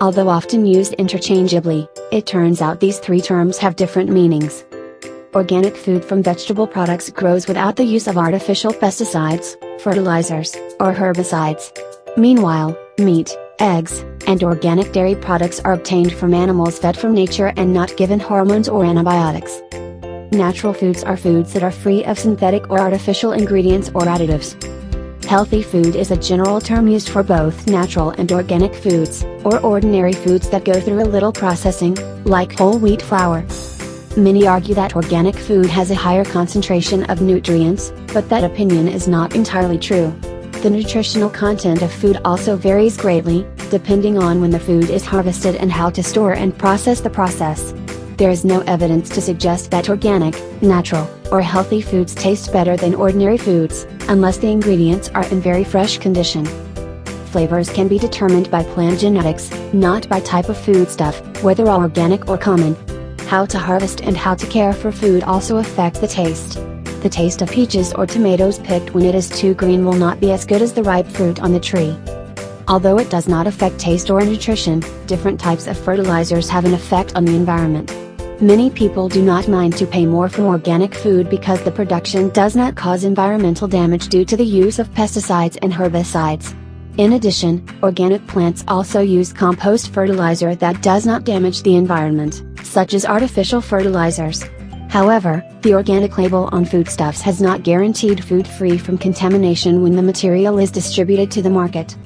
Although often used interchangeably, it turns out these three terms have different meanings. Organic food from vegetable products grows without the use of artificial pesticides, fertilizers, or herbicides. Meanwhile, meat, eggs, and organic dairy products are obtained from animals fed from nature and not given hormones or antibiotics. Natural foods are foods that are free of synthetic or artificial ingredients or additives. Healthy food is a general term used for both natural and organic foods, or ordinary foods that go through a little processing, like whole wheat flour. Many argue that organic food has a higher concentration of nutrients, but that opinion is not entirely true. The nutritional content of food also varies greatly, depending on when the food is harvested and how to store and process the process. There is no evidence to suggest that organic, natural, or healthy foods taste better than ordinary foods, unless the ingredients are in very fresh condition. Flavors can be determined by plant genetics, not by type of foodstuff, whether organic or common. How to harvest and how to care for food also affect the taste. The taste of peaches or tomatoes picked when it is too green will not be as good as the ripe fruit on the tree. Although it does not affect taste or nutrition, different types of fertilizers have an effect on the environment. Many people do not mind to pay more for organic food because the production does not cause environmental damage due to the use of pesticides and herbicides. In addition, organic plants also use compost fertilizer that does not damage the environment, such as artificial fertilizers. However, the organic label on foodstuffs has not guaranteed food free from contamination when the material is distributed to the market.